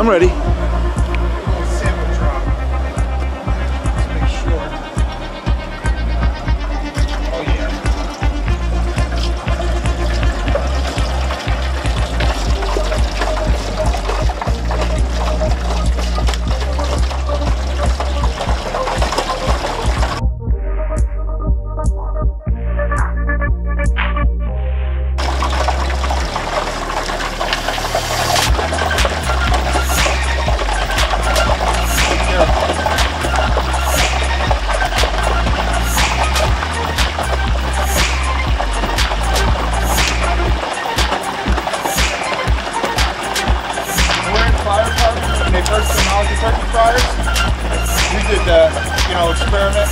I'm ready. First the turkey fryers. We did the, you know, experiment,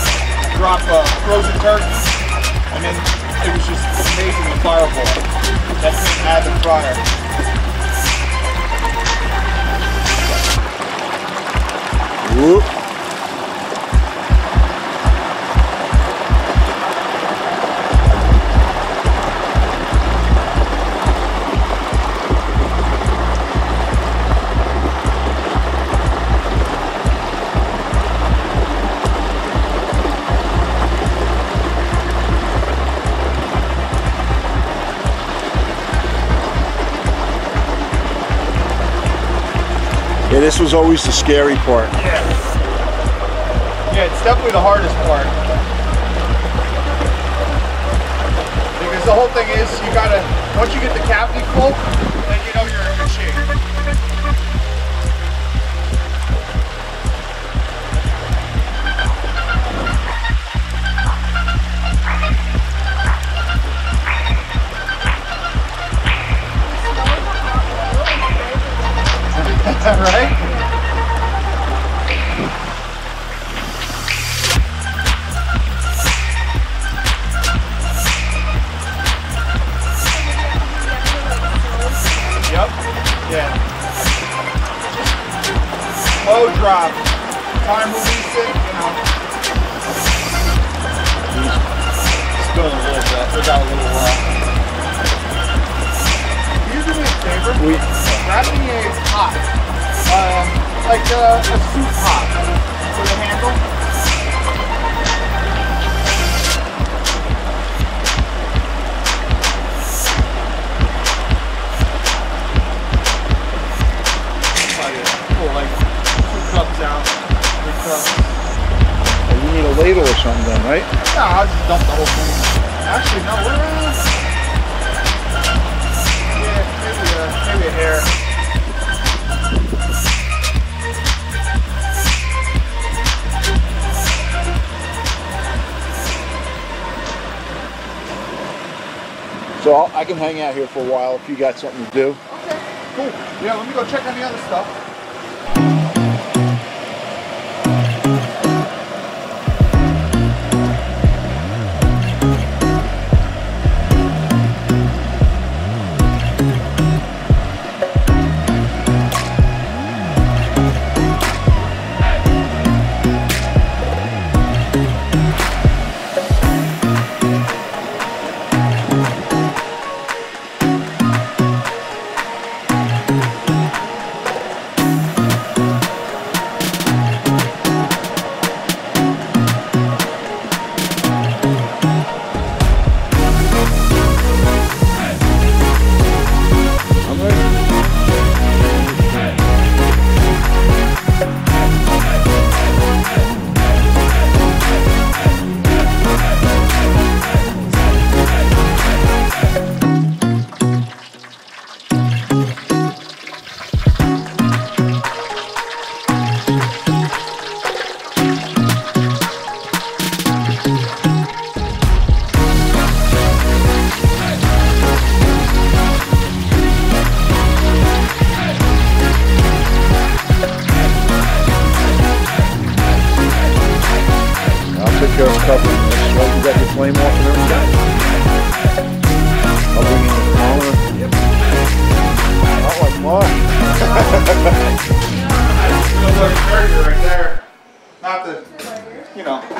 drop uh, frozen turkey, and then it was just amazing the fireball that out of the fryer. Whoop. Yeah, this was always the scary part. Yeah. Yeah, it's definitely the hardest part. Because the whole thing is, you gotta, once you get the cavity full, Yeah. Low drop. Time release it, you know. Still a little bit. We got a little while. Can you do me a favor? We, Grab me a pot. Um, like a, a soup pot with a handle. Like two cups out. Three cups. oh, you need a ladle or something then, right? No, I'll just dump the whole thing. Actually, no, we're uh, yeah, maybe a maybe a hair. So I'll, I can hang out here for a while if you got something to do. Okay, cool. Yeah, let me go check on the other stuff. go and cover it. You got your flame off and everything. I'll bring in the thermometer. Yep. Not like mine. Right there. Not the, you know.